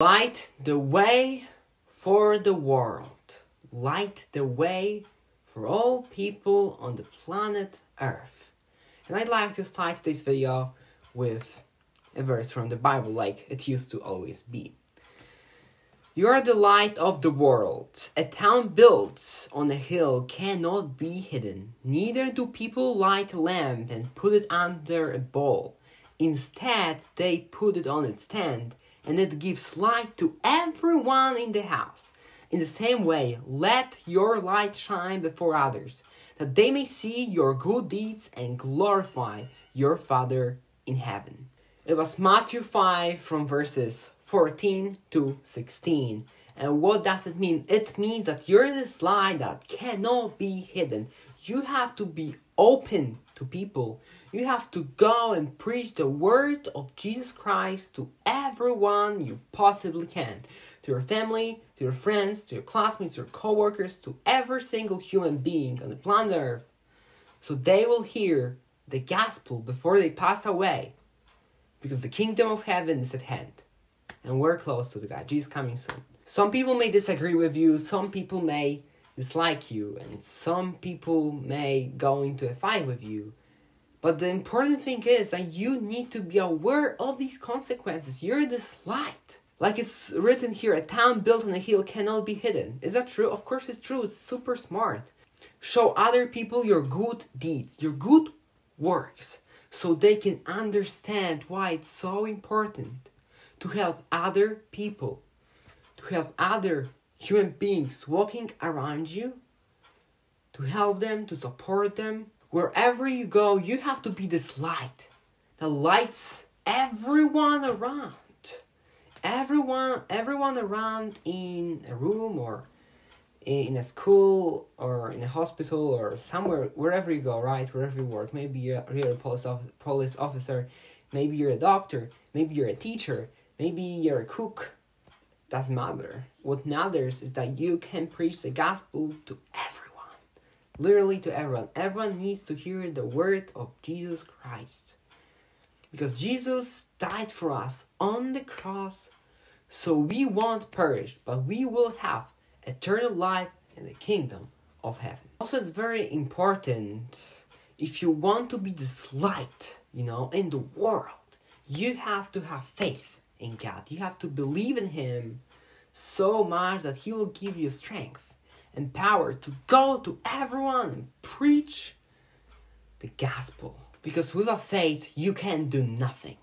Light the way for the world. Light the way for all people on the planet Earth. And I'd like to start today's video with a verse from the Bible, like it used to always be. You are the light of the world. A town built on a hill cannot be hidden. Neither do people light a lamp and put it under a bowl. Instead, they put it on its stand and it gives light to everyone in the house. In the same way, let your light shine before others, that they may see your good deeds and glorify your Father in heaven. It was Matthew 5 from verses 14 to 16. And what does it mean? It means that you're this light that cannot be hidden. You have to be open to people. You have to go and preach the word of Jesus Christ to everyone you possibly can. To your family, to your friends, to your classmates, your coworkers, to every single human being on the planet Earth. So they will hear the gospel before they pass away. Because the kingdom of heaven is at hand. And we're close to the God. Jesus coming soon. Some people may disagree with you, some people may dislike you, and some people may go into a fight with you. But the important thing is that you need to be aware of these consequences. You're this light. Like it's written here, a town built on a hill cannot be hidden. Is that true? Of course it's true. It's super smart. Show other people your good deeds, your good works, so they can understand why it's so important to help other people, to help other human beings walking around you, to help them, to support them. Wherever you go, you have to be this light that lights everyone around. Everyone, everyone around in a room or in a school or in a hospital or somewhere, wherever you go, right? Wherever you work. Maybe you're, a police, police officer, maybe you're a doctor, maybe you're a teacher, maybe you're a cook, doesn't matter. What matters is that you can preach the gospel to everyone. Literally to everyone. Everyone needs to hear the word of Jesus Christ. Because Jesus died for us on the cross so we won't perish, but we will have eternal life in the kingdom of heaven. Also, it's very important if you want to be this light, you know, in the world, you have to have faith in God. You have to believe in Him so much that He will give you strength and power to go to everyone and preach the gospel. Because without faith, you can do nothing.